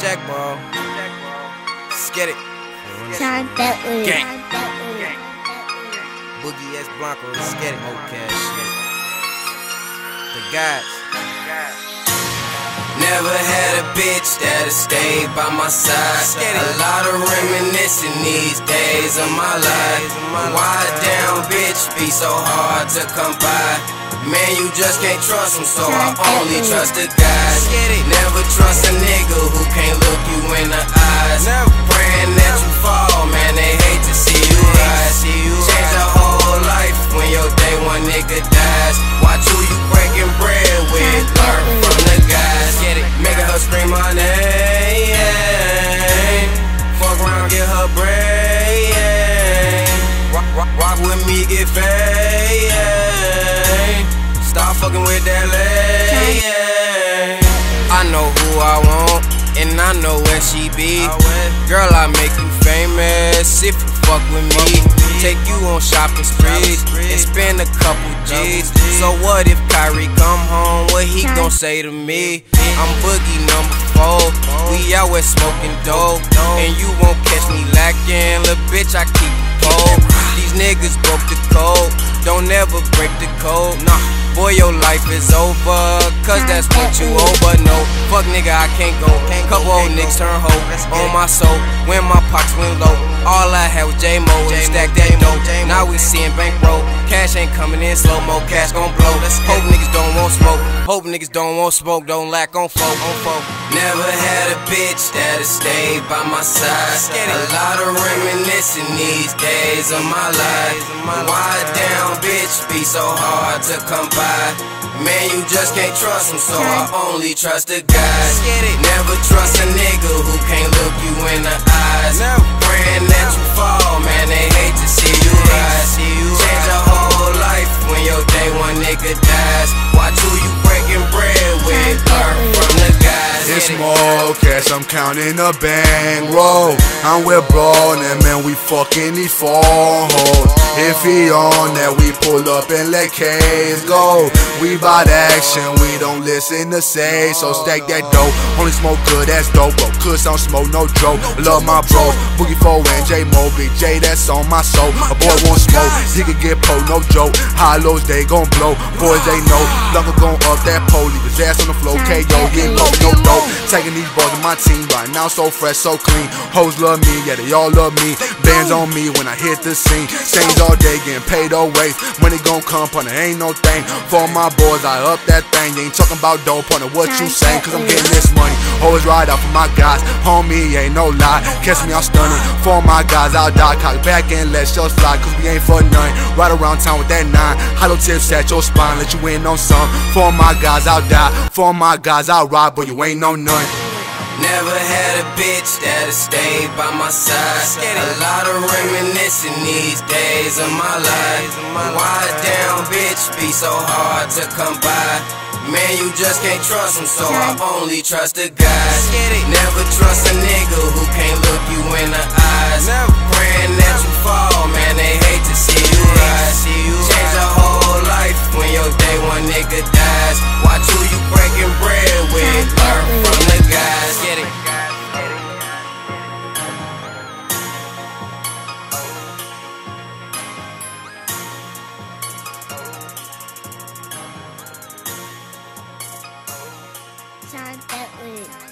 Jack Ball. Let's Get it. Sean Bently. Gang. Boogie S. Blanco. Get it. Mocap shit. The guys. Never had a bitch that'll stay by my side. A lot of reminiscing these days of my life. Why down bitch be so hard to come by? Man, you just can't trust them, so I only trust the guys. Never trust a nigga with. Stop fucking with that lady. I know who I want, and I know where she be. Girl, I make you famous if you fuck with me. Take you on shopping sprees and spend a couple G's. So what if Kyrie come home? What he gon' say to me? I'm Boogie number four. We out here smoking dope, and you won't catch me lacking. Little bitch, I keep it cold. These niggas broke the code. Don't ever break the code. Nah. Boy, your life is over, cause that's what you owe. But no, fuck nigga, I can't go. Couple old niggas turn hoe on my soul. When my pockets went low, all I had was J Mo and stack that dough. Now we seeing bankroll. Cash ain't coming in slow mo, cash gon' blow. Hope niggas don't want smoke. Hope niggas don't want smoke, don't lack on folk, on folk. Never had a bitch that'll stay by my side. A lot of reminiscing these days of my life. Why down bitch be so hard to come by? Man, you just can't trust them, so I only trust the guys. Never trust a nigga who can't look you in the eyes. Praying that you fall, man, they hate to see you rise. Change It's cash, I'm counting a bankroll. I'm with bro, and man, we fucking these four hoes. If he on that, we pull up and let K's go. We bout action, we don't listen to say. So stack that dope, only smoke good, that's dope. Bro, don't smoke, no joke. Love my bro, Boogie 4 and J Mo, Big J, that's on my soul. A boy won't smoke, he can get po, no joke. Hollows, they gon' blow. Boys, they know, Lunga gon' up that pole, leave his ass on the floor. KO, ain't pumping no dope. Taking these boys in my team right now, so fresh, so clean. Hoes love me, yeah, they all love me. Bands on me when I hit the scene. Stains all day, getting paid always. Money gon' come, it ain't no thing. For my boys, I up that thing. You ain't talking about dope, pun what you saying, cause I'm getting this money. Always ride out for my guys, homie, ain't no lie. Catch me, I'm stunning. For my guys, I'll die. Cock back and let shells fly, cause we ain't for nothing. Ride around town with that nine. Hollow tips at your spine, let you in on some. For my guys, I'll die. For my guys, I'll ride, but you ain't no none. Never had a bitch that'll stay by my side. A lot of reminiscing these days of my life. Why down bitch be so hard to come by? Man, you just can't trust them, so I only trust the guys. Never trust a nigga who can't look you in the eyes. Praying that you fall, man, they hate to see you Bently.